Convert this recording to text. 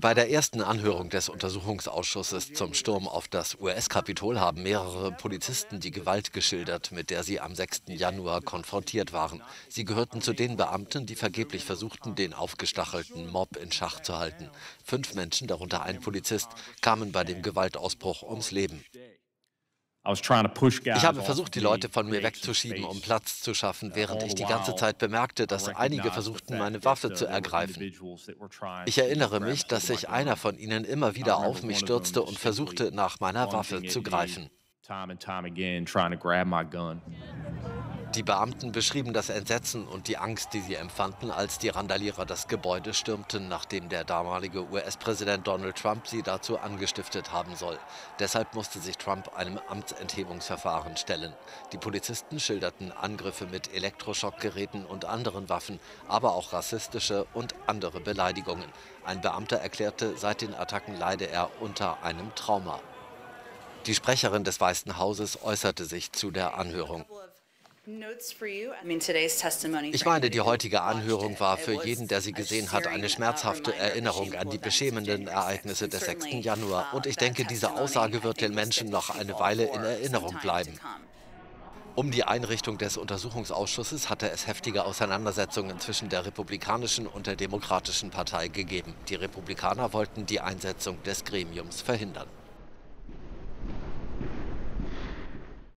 Bei der ersten Anhörung des Untersuchungsausschusses zum Sturm auf das US-Kapitol haben mehrere Polizisten die Gewalt geschildert, mit der sie am 6. Januar konfrontiert waren. Sie gehörten zu den Beamten, die vergeblich versuchten, den aufgestachelten Mob in Schach zu halten. Fünf Menschen, darunter ein Polizist, kamen bei dem Gewaltausbruch ums Leben. Ich habe versucht, die Leute von mir wegzuschieben, um Platz zu schaffen, während ich die ganze Zeit bemerkte, dass einige versuchten, meine Waffe zu ergreifen. Ich erinnere mich, dass sich einer von ihnen immer wieder auf mich stürzte und versuchte, nach meiner Waffe zu greifen. Die Beamten beschrieben das Entsetzen und die Angst, die sie empfanden, als die Randalierer das Gebäude stürmten, nachdem der damalige US-Präsident Donald Trump sie dazu angestiftet haben soll. Deshalb musste sich Trump einem Amtsenthebungsverfahren stellen. Die Polizisten schilderten Angriffe mit Elektroschockgeräten und anderen Waffen, aber auch rassistische und andere Beleidigungen. Ein Beamter erklärte, seit den Attacken leide er unter einem Trauma. Die Sprecherin des Weißen Hauses äußerte sich zu der Anhörung. Ich meine, die heutige Anhörung war für jeden, der sie gesehen hat, eine schmerzhafte Erinnerung an die beschämenden Ereignisse des 6. Januar. Und ich denke, diese Aussage wird den Menschen noch eine Weile in Erinnerung bleiben. Um die Einrichtung des Untersuchungsausschusses hatte es heftige Auseinandersetzungen zwischen der Republikanischen und der Demokratischen Partei gegeben. Die Republikaner wollten die Einsetzung des Gremiums verhindern.